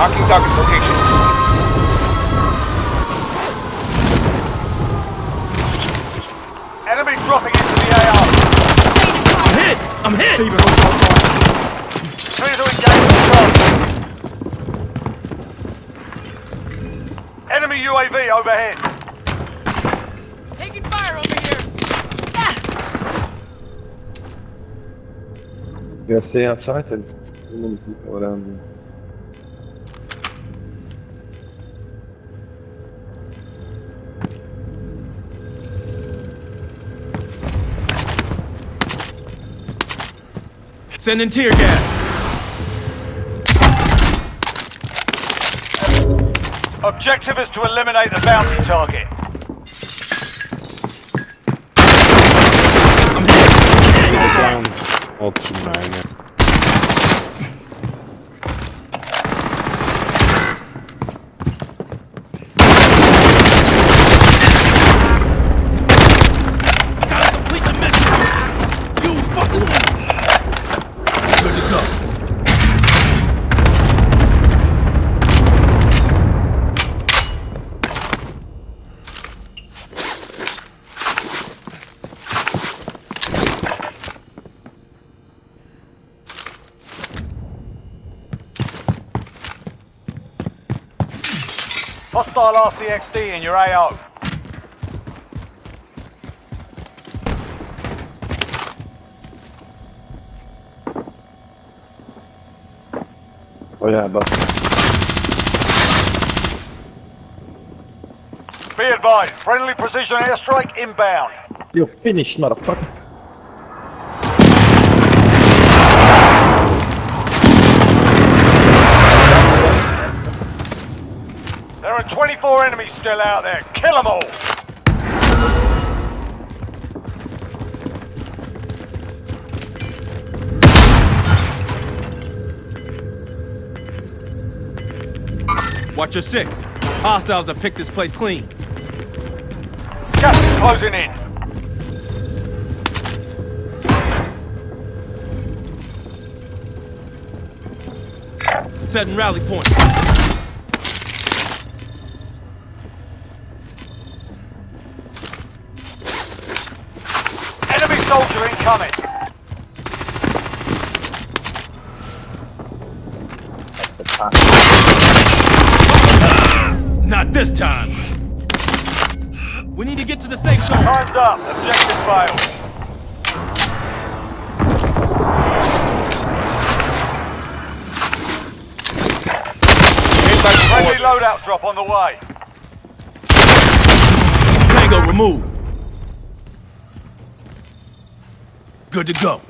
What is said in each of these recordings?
Marking target location. Enemy dropping into the AO. I'm hit! I'm hit! Clear to engage the. Enemy UAV overhead. Taking fire over here! Yeah, stay outside and too many people around you. Sending tear gas. Objective is to eliminate the bounty target. I'm hit. Down. Ultra mine. Hostile RCXD in your AO. Oh yeah, but Be advised, friendly precision airstrike inbound. you're finished, motherfucker. Are 24 enemies still out there. Kill them all. Watch your six. Hostiles have picked this place clean. Gas is closing in. Setting rally point. Enemy soldier incoming. Not this time. We need to get to the safe zone. Time's up. Objective failed. Friendly loadout drop on the way. Tango removed. Good to go.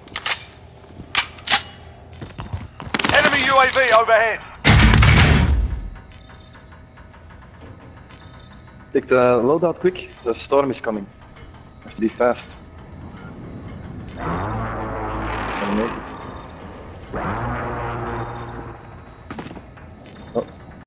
Enemy UAV overhead. Take the loadout quick. The storm is coming. Have to be fast. Gonna make it.